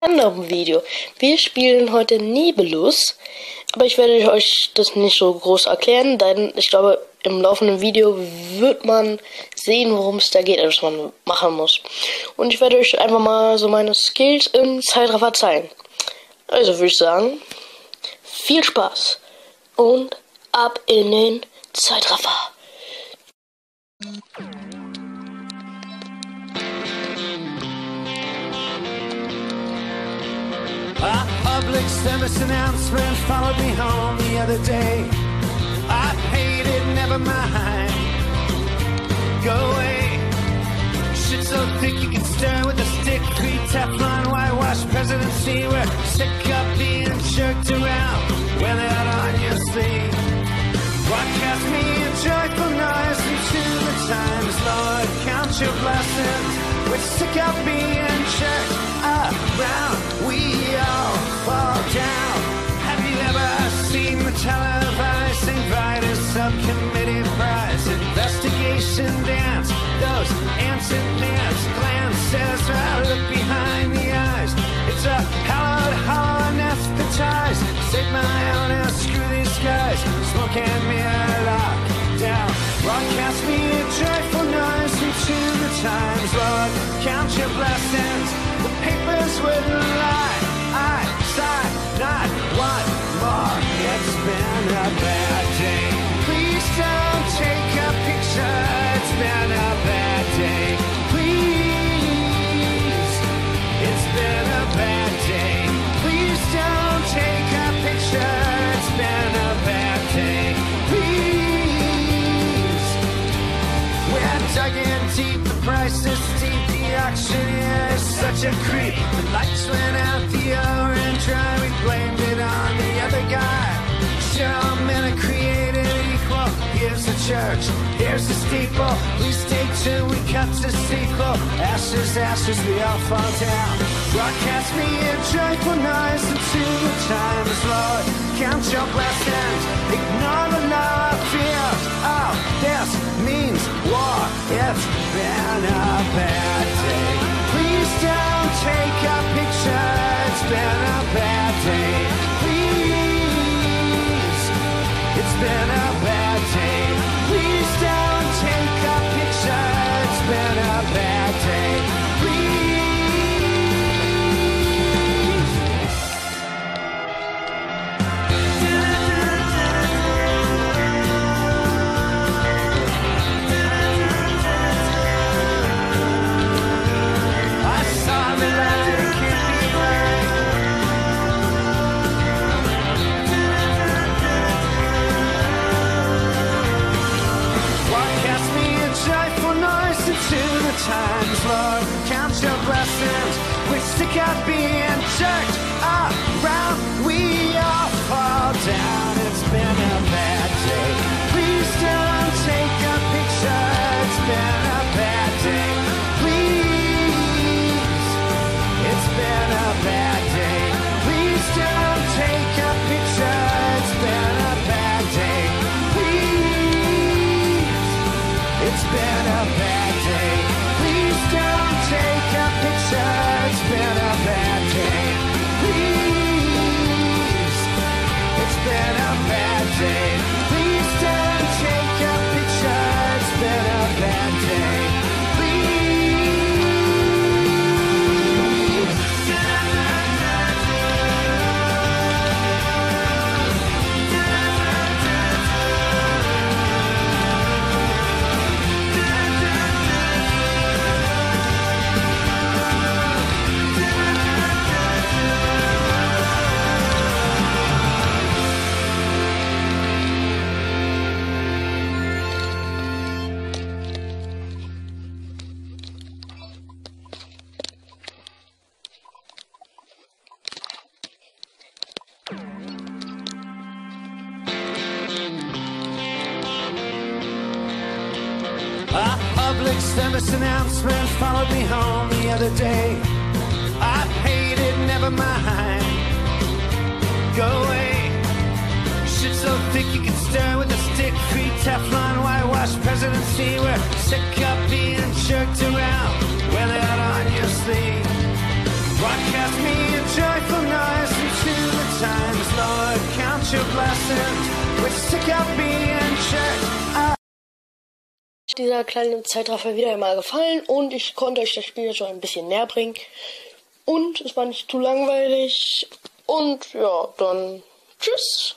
anderen Video. Wir spielen heute Nebelus, aber ich werde euch das nicht so groß erklären, denn ich glaube, im laufenden Video wird man sehen, worum es da geht, was man machen muss. Und ich werde euch einfach mal so meine Skills im Zeitraffer zeigen. Also würde ich sagen, viel Spaß und ab in den Zeitraffer. Public service announcement followed me home the other day. I paid it, never mind. Go away. Shit so thick you can stir with a stick. Three Teflon whitewash presidency. We're sick of being jerked around. Wear that on your sleeve. Broadcast me a joyful noise into the times, Lord. Count your blessings. We're sick of being jerked investigation dance? Those and pants glances right look behind the eyes. It's a hallowed, hollow anesthetized. Save my honor, screw these guys. Smoke and mirror lock down. Broadcast me a joyful noise into the times, Lord. Count your blessings. In deep, the price is steep, the auctioneer is such a creep. The lights went out, the orange dry, we blamed it on the other guy. Sure, church, here's the steeple. We stay tuned, we cut the sequel. Ashes, ashes, we all fall down. Broadcast me a joyful noise into the is Lord. Count your blessings, ignore the law of fear. Oh, this means war. It's been a bad day. Please don't take a picture. It's been a bad day. Please. It's been a times, Lord. Count your blessings. We stick out being jerked around. We all fall down. It's been a bad day. Please don't take a picture. It's been a bad day. Please. It's been a bad day. Please don't take a picture. It's been a bad day. Please. It's been a bad day. Please don't take a picture. It's been a bad day. Service announcement followed me home the other day. I paid it, never mind. Go away. Shit so thick you can stir with a stick. Three Teflon whitewash presidency. We're sick of being jerked around. Wear that on your sleeve. Broadcast me a joyful noise into the times. Lord, count your blessings, stick out me and check. Dieser kleine Zeitraffer wieder einmal gefallen und ich konnte euch das Spiel schon ein bisschen näher bringen. Und es war nicht zu langweilig. Und ja, dann tschüss.